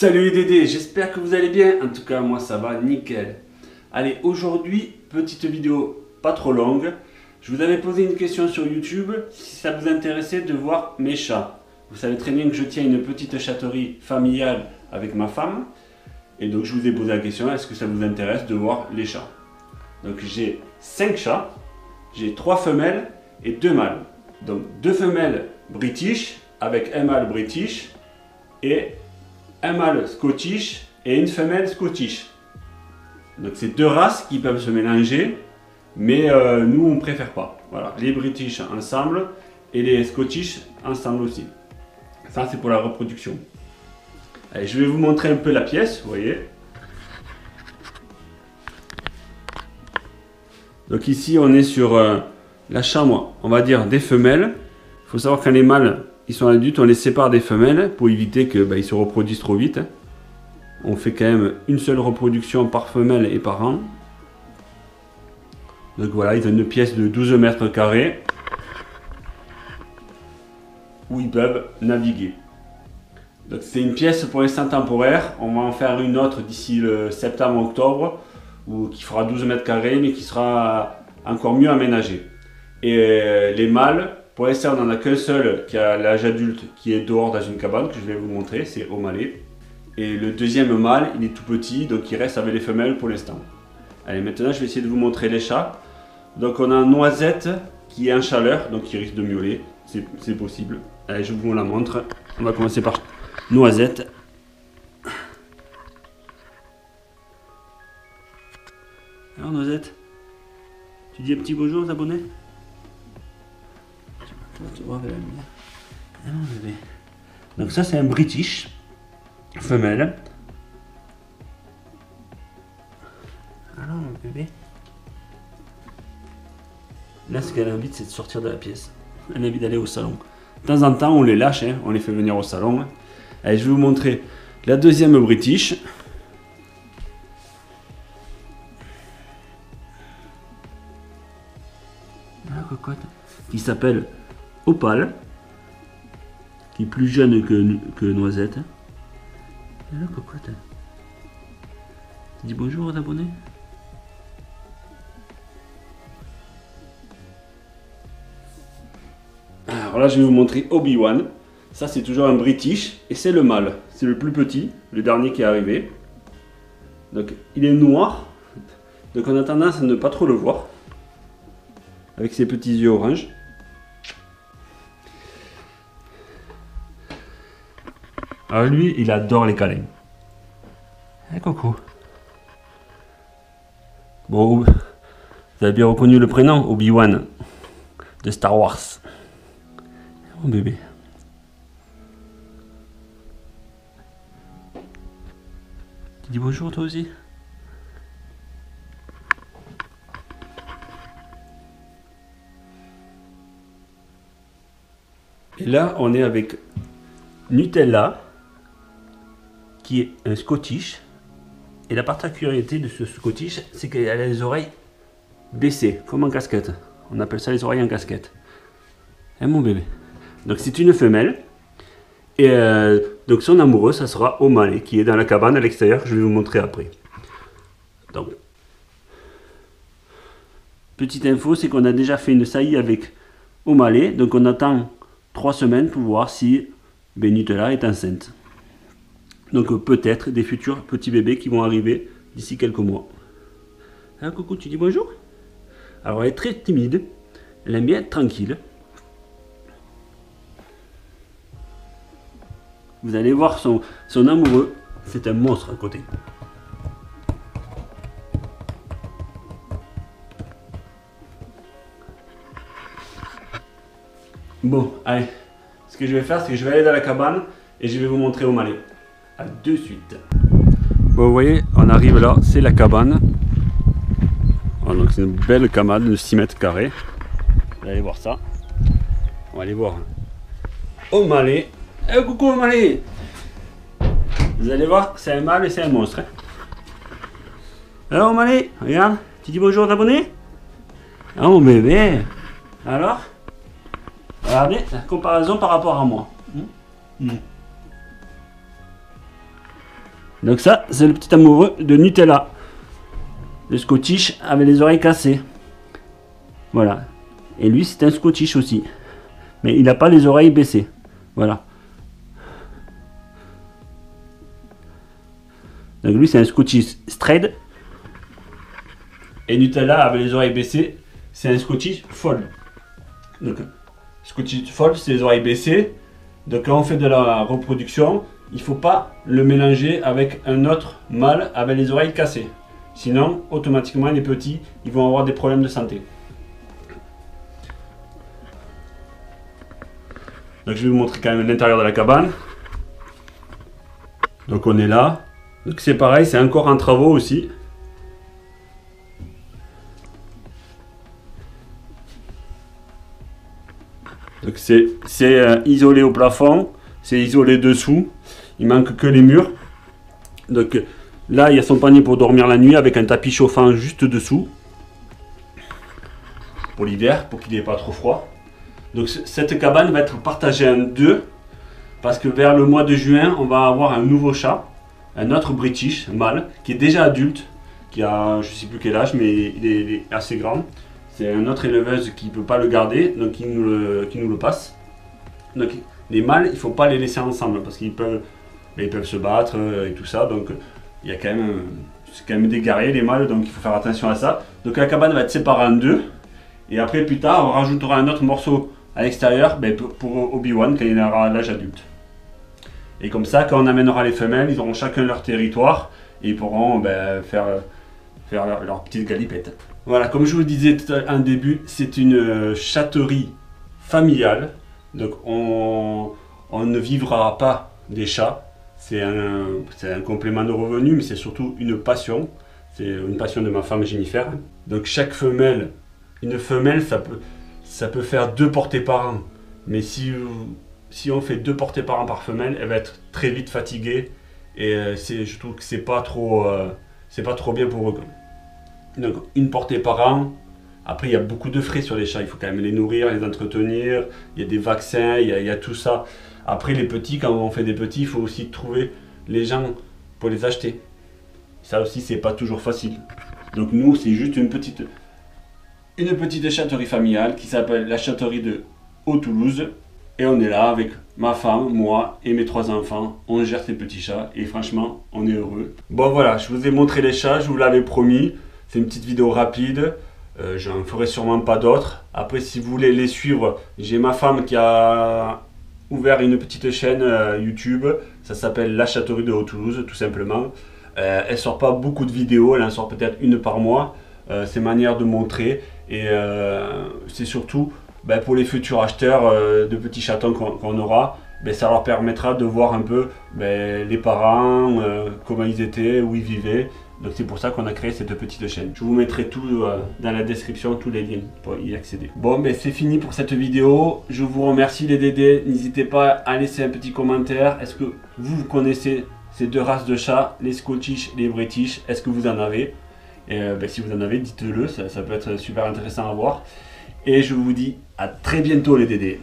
Salut les Dédés, j'espère que vous allez bien. En tout cas, moi ça va nickel. Allez, aujourd'hui, petite vidéo pas trop longue. Je vous avais posé une question sur YouTube si ça vous intéressait de voir mes chats. Vous savez très bien que je tiens une petite chatterie familiale avec ma femme. Et donc je vous ai posé la question, est-ce que ça vous intéresse de voir les chats? Donc j'ai 5 chats, j'ai 3 femelles et 2 mâles. Donc 2 femelles british avec un mâle british et un mâle scottish et une femelle scottish. Donc c'est deux races qui peuvent se mélanger, mais euh, nous on préfère pas. Voilà, les british ensemble et les scottish ensemble aussi. Ça c'est pour la reproduction. Allez, je vais vous montrer un peu la pièce, vous voyez. Donc ici on est sur euh, la chambre, on va dire des femelles. Il faut savoir quand les mâles ils sont adultes, on les sépare des femelles pour éviter qu'ils bah, se reproduisent trop vite. On fait quand même une seule reproduction par femelle et par an. Donc voilà, ils ont une pièce de 12 mètres carrés où ils peuvent naviguer. Donc c'est une pièce pour l'instant temporaire. On va en faire une autre d'ici le septembre-octobre qui fera 12 mètres carrés mais qui sera encore mieux aménagée. Et euh, les mâles pour l'instant, on n'en a qu'un seul qui a l'âge adulte qui est dehors dans une cabane que je vais vous montrer, c'est O'Malley. Et le deuxième mâle, il est tout petit, donc il reste avec les femelles pour l'instant. Allez, maintenant je vais essayer de vous montrer les chats. Donc on a Noisette qui est en chaleur, donc il risque de miauler, c'est possible. Allez, je vous la montre. On va commencer par Noisette. Alors Noisette, tu dis un petit bonjour aux abonnés? Ah Donc ça c'est un British femelle. Alors mon bébé. Là ce qu'elle a envie c'est de sortir de la pièce. Elle a envie d'aller au salon. De temps en temps on les lâche, hein. on les fait venir au salon. Allez je vais vous montrer la deuxième British. La cocotte. Qui s'appelle Opale, qui est plus jeune que, Noisette. Et cocotte. Dis bonjour aux abonnés? Alors là, je vais vous montrer Obi-Wan. Ça, c'est toujours un British et c'est le mâle. C'est le plus petit, le dernier qui est arrivé. Donc, il est noir. Donc, on a tendance à ne pas trop le voir. Avec ses petits yeux orange. Alors lui, il adore les câlins. Eh Coco. Bon, vous avez bien reconnu le prénom, Obi-Wan, de Star Wars. Mon bébé. Tu dis bonjour toi aussi? Et là, on est avec Nutella qui est un Scottish. Et la particularité de ce Scottish, c'est qu'il a les oreilles baissées, comme en casquette. On appelle ça les oreilles en casquette. Hein, mon bébé? Donc c'est une femelle. Et euh, donc son amoureux, ça sera O'Malley, qui est dans la cabane à l'extérieur, je vais vous montrer après. Donc, petite info, c'est qu'on a déjà fait une saillie avec O'Malley. Donc on attend trois semaines pour voir si Benitela est enceinte. Donc euh, peut-être des futurs petits bébés qui vont arriver d'ici quelques mois. Hein, coucou, tu dis bonjour? Alors elle est très timide, elle aime bien être tranquille. Vous allez voir son, son amoureux, c'est un monstre à côté. Bon, allez, ce que je vais faire, c'est que je vais aller dans la cabane et je vais vous montrer au malais de suite. Bon, vous voyez, on arrive là, c'est la cabane. Oh, donc c'est une belle cabane de 6 mètres carrés. Vous allez voir ça. On va aller voir. Au Malais. Eh, coucou au Malais Vous allez voir, c'est un mâle et c'est un monstre. Alors Malais, regarde, tu dis bonjour aux abonnés Ah mon bébé Alors Regardez la comparaison par rapport à moi. Hmm? Hmm. Donc ça, c'est le petit amoureux de Nutella. Le Scottish avec les oreilles cassées. Voilà. Et lui, c'est un Scottish aussi. Mais il n'a pas les oreilles baissées. Voilà. Donc lui, c'est un Scottish straight. Et Nutella avec les oreilles baissées, c'est un Scottish fold. Donc, Scottish fold, c'est les oreilles baissées. Donc quand on fait de la reproduction, il ne faut pas le mélanger avec un autre mâle avec les oreilles cassées. Sinon, automatiquement, les petits, ils vont avoir des problèmes de santé. Donc je vais vous montrer quand même l'intérieur de la cabane. Donc on est là. Donc c'est pareil, c'est encore en travaux aussi. Donc c'est euh, isolé au plafond, c'est isolé dessous. Il manque que les murs. Donc là, il y a son panier pour dormir la nuit avec un tapis chauffant juste dessous. Pour l'hiver, pour qu'il n'ait pas trop froid. Donc cette cabane va être partagée en deux. Parce que vers le mois de juin, on va avoir un nouveau chat. Un autre British, mâle, qui est déjà adulte. Qui a, je sais plus quel âge, mais il est, assez grand. C'est un autre éleveuse qui ne peut pas le garder, donc qui nous le, nous le passe. Donc les mâles, il ne faut pas les laisser ensemble parce qu'ils peuvent ils peuvent se battre euh, et tout ça. Donc il y a quand même, c'est quand même des guerriers les mâles, donc il faut faire attention à ça. Donc la cabane va être séparée en deux. Et après plus tard, on rajoutera un autre morceau à l'extérieur ben, pour Obi-Wan quand il aura l'âge adulte. Et comme ça, quand on amènera les femelles, ils auront chacun leur territoire et ils pourront ben, faire, leur, petite galipette. Voilà, comme je vous le disais en début, c'est une euh, châterie familiale. Donc on, on ne vivra pas des chats, c'est un, un, complément de revenu, mais c'est surtout une passion. C'est une passion de ma femme Jennifer. Donc chaque femelle, une femelle, ça peut, ça peut faire deux portées par an. Mais si, si on fait deux portées par an par femelle, elle va être très vite fatiguée. Et euh, je trouve que c'est pas trop, euh, c'est pas trop bien pour eux. Donc une portée par an. Après, il y a beaucoup de frais sur les chats. Il faut quand même les nourrir, les entretenir. Il y a des vaccins, il y a, il y a tout ça. Après, les petits, quand on fait des petits, il faut aussi trouver les gens pour les acheter. Ça aussi, c'est pas toujours facile. Donc nous, c'est juste une petite, une petite châterie familiale qui s'appelle la châterie de Haut-Toulouse. Et on est là avec ma femme, moi et mes trois enfants. On gère ces petits chats et franchement, on est heureux. Bon voilà, je vous ai montré les chats, je vous l'avais promis. C'est une petite vidéo rapide. Euh, J'en ferai sûrement pas d'autres. Après, si vous voulez les suivre, j'ai ma femme qui a ouvert une petite chaîne euh, YouTube. Ça s'appelle La Châterie de Haut-Toulouse, tout simplement. Euh, elle sort pas beaucoup de vidéos, elle en sort peut-être une par mois. Euh, c'est manière de montrer et c'est surtout ben, pour les futurs acheteurs de petits chatons qu'on aura. Ben, ça leur permettra de voir un peu ben, les parents, comment ils étaient, où ils vivaient. Donc c'est pour ça qu'on a créé cette petite chaîne. Je vous mettrai tout euh, dans la description, tous les liens pour y accéder. Bon, ben c'est fini pour cette vidéo. Je vous remercie les Dédés. N'hésitez pas à laisser un petit commentaire. Est-ce que vous, connaissez ces deux races de chats, les Scottish, les British? Est-ce que vous en avez? Et euh, ben, si vous en avez, dites-le. Ça, ça peut être super intéressant à voir. Et je vous dis à très bientôt les Dédés.